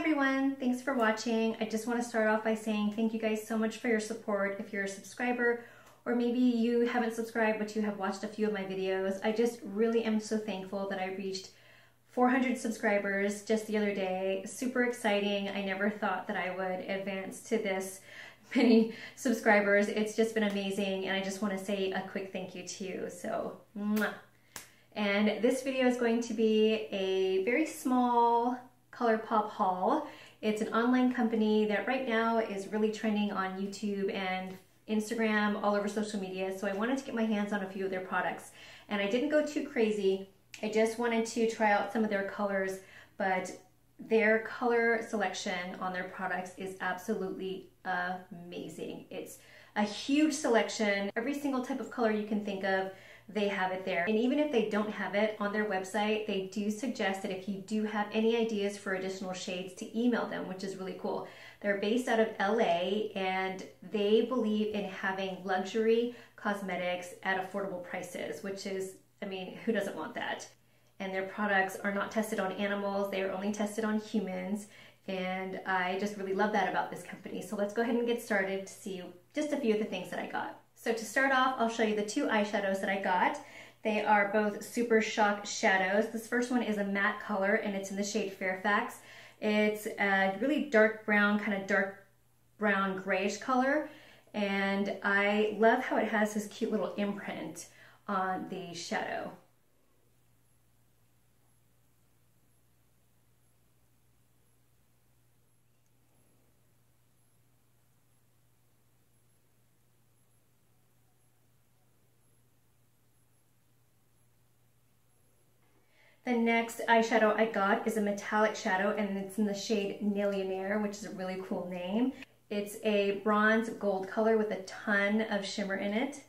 everyone, thanks for watching. I just want to start off by saying thank you guys so much for your support. If you're a subscriber or maybe you haven't subscribed but you have watched a few of my videos, I just really am so thankful that I reached 400 subscribers just the other day. Super exciting. I never thought that I would advance to this many subscribers. It's just been amazing and I just want to say a quick thank you to you. So, mwah. And this video is going to be a very small ColourPop haul. It's an online company that right now is really trending on YouTube and Instagram, all over social media. So I wanted to get my hands on a few of their products. And I didn't go too crazy. I just wanted to try out some of their colors, but their color selection on their products is absolutely amazing. It's a huge selection, every single type of color you can think of they have it there. And even if they don't have it on their website, they do suggest that if you do have any ideas for additional shades to email them, which is really cool. They're based out of LA and they believe in having luxury cosmetics at affordable prices, which is, I mean, who doesn't want that? And their products are not tested on animals, they are only tested on humans. And I just really love that about this company. So let's go ahead and get started to see just a few of the things that I got. So to start off, I'll show you the two eyeshadows that I got. They are both Super Shock shadows. This first one is a matte color and it's in the shade Fairfax. It's a really dark brown, kind of dark brown grayish color. And I love how it has this cute little imprint on the shadow. The next eyeshadow I got is a metallic shadow and it's in the shade Millionaire, which is a really cool name. It's a bronze gold color with a ton of shimmer in it.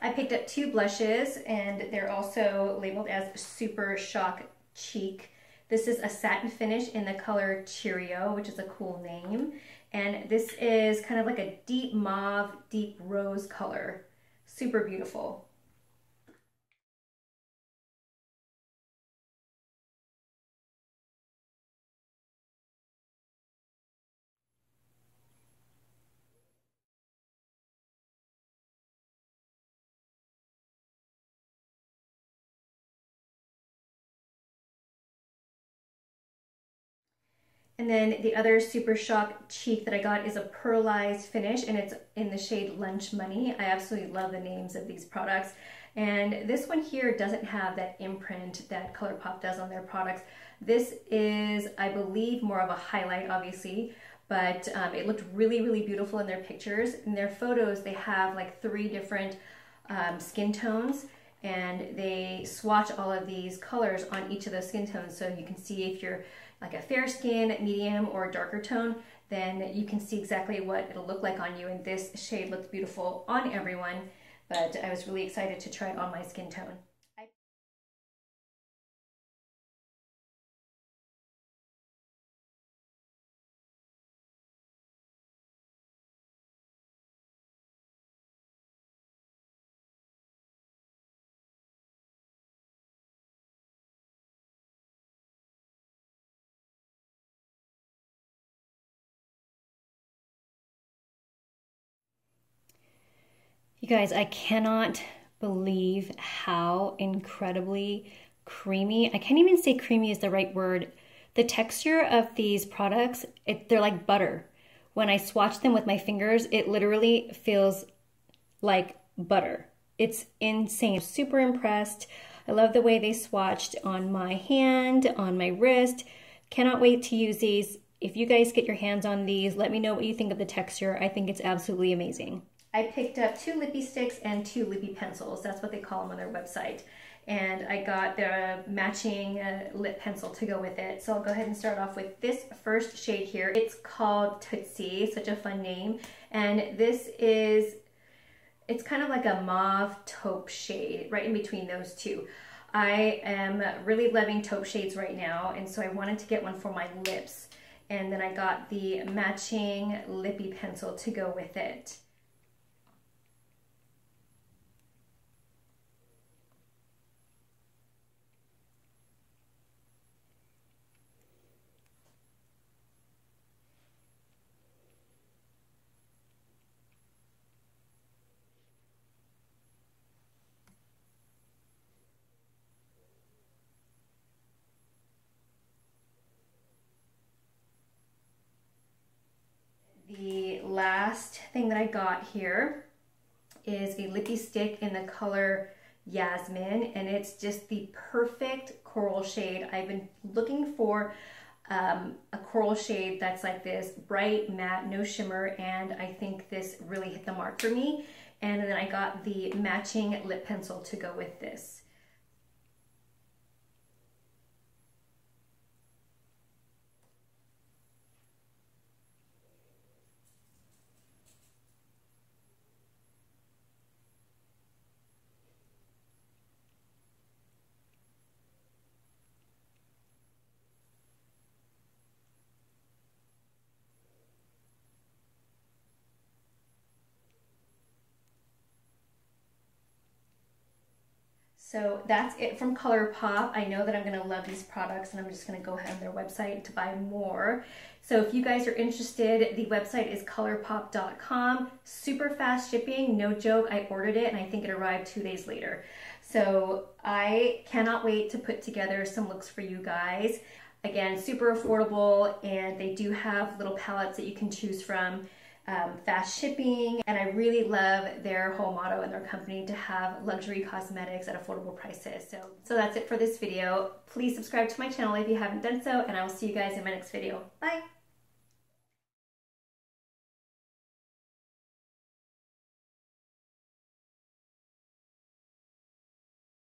I picked up two blushes and they're also labeled as Super Shock Cheek. This is a satin finish in the color Cheerio, which is a cool name. And this is kind of like a deep mauve, deep rose color. Super beautiful. And then the other Super Shock cheek that I got is a pearlized finish and it's in the shade Lunch Money. I absolutely love the names of these products. And this one here doesn't have that imprint that ColourPop does on their products. This is, I believe, more of a highlight, obviously, but um, it looked really, really beautiful in their pictures. In their photos, they have like three different um, skin tones and they swatch all of these colors on each of those skin tones so you can see if you're like a fair skin, medium, or darker tone, then you can see exactly what it'll look like on you. And this shade looked beautiful on everyone, but I was really excited to try it on my skin tone. You guys, I cannot believe how incredibly creamy, I can't even say creamy is the right word. The texture of these products, it, they're like butter. When I swatch them with my fingers, it literally feels like butter. It's insane. Super impressed. I love the way they swatched on my hand, on my wrist. Cannot wait to use these. If you guys get your hands on these, let me know what you think of the texture. I think it's absolutely amazing. I picked up two lippie sticks and two lippie pencils. That's what they call them on their website. and I got the matching uh, lip pencil to go with it. So I'll go ahead and start off with this first shade here. It's called Tootsie, such a fun name. And this is, it's kind of like a mauve taupe shade, right in between those two. I am really loving taupe shades right now, and so I wanted to get one for my lips. And then I got the matching lippie pencil to go with it. Last thing that I got here is a lippie stick in the color Yasmin and it's just the perfect coral shade. I've been looking for um, a coral shade that's like this bright matte no shimmer and I think this really hit the mark for me and then I got the matching lip pencil to go with this. So that's it from ColourPop. I know that I'm gonna love these products and I'm just gonna go ahead on their website to buy more. So if you guys are interested, the website is colourpop.com. Super fast shipping, no joke. I ordered it and I think it arrived two days later. So I cannot wait to put together some looks for you guys. Again, super affordable and they do have little palettes that you can choose from um, fast shipping, and I really love their whole motto and their company to have luxury cosmetics at affordable prices. So, so that's it for this video. Please subscribe to my channel if you haven't done so, and I will see you guys in my next video. Bye!